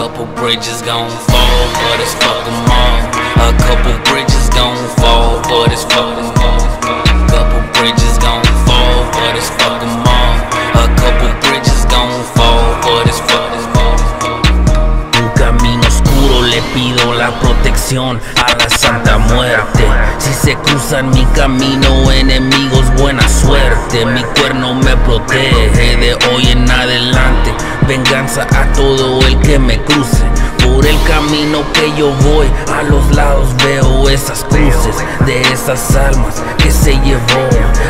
Couple bridges gon' fall, but it's fuck 'em all. A couple bridges gon' fall, but it's fuck 'em all. Protección a la Santa Muerte. Si se cruzan mi camino, enemigos, buena suerte. Mi cuerno me protege de hoy en adelante. Venganza a todo el que me cruce. Por el camino que yo voy, a los lados veo esas cruces de esas almas que se llevó.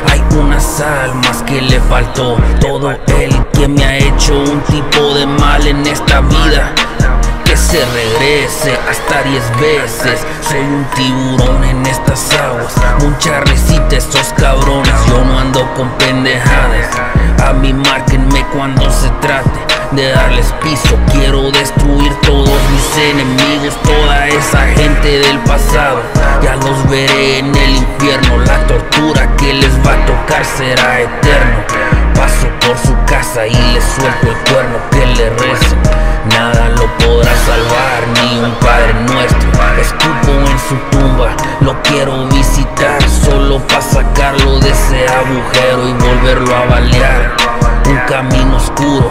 Hay unas almas que le faltó. Todo el que me ha hecho un tipo de mal en esta vida se regrese hasta diez veces. Soy un tiburón en estas aguas. Mucha recita estos cabrones. Yo no ando con pendejadas. A mí márquenme cuando se trate de darles piso. Quiero destruir todos mis enemigos, toda esa gente del pasado. Ya los veré en el infierno. La tortura que les va a tocar será eterno. Paso por su casa y le suelto el cuerno que le rece. Salvar, ni un padre nuestro. Escupo en su tumba, lo quiero visitar, solo para sacarlo de ese agujero y volverlo a balear. Un camino oscuro.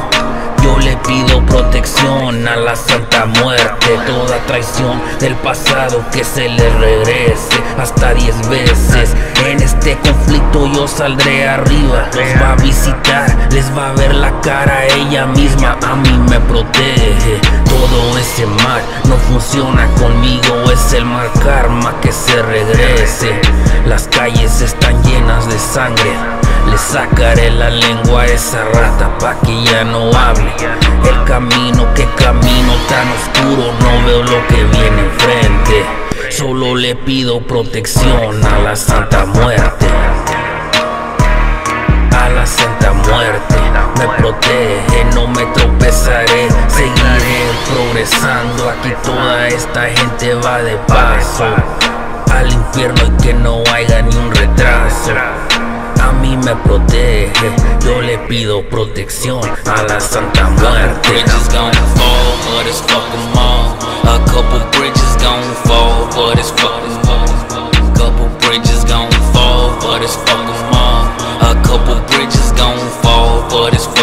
Yo le pido protección a la Santa Muerte, toda traición del pasado que se le regrese hasta diez veces. En este conflicto yo saldré arriba, los va a visitar, les va a ver la cara ella misma, a mí me protege. Todo ese mal no funciona conmigo, es el mal karma que se regrese. Las calles están llenas de sangre. Le sacaré la lengua a esa rata pa' que ya no hable. El camino, que camino tan oscuro, no veo lo que viene enfrente. Solo le pido protección a la Santa Muerte. A la Santa Muerte me protege, no me seguiré rezando, aquí toda esta gente va de paso. Al infierno y que no haya ni un retraso. A mí me protege, yo le pido protección a la Santa Muerte. Bridges gonna fall for this fucking mall. A couple bridges gonna fall for this fucking mall. Couple bridges gonna fall for this fucking mall. A couple bridges gonna fall for this fucking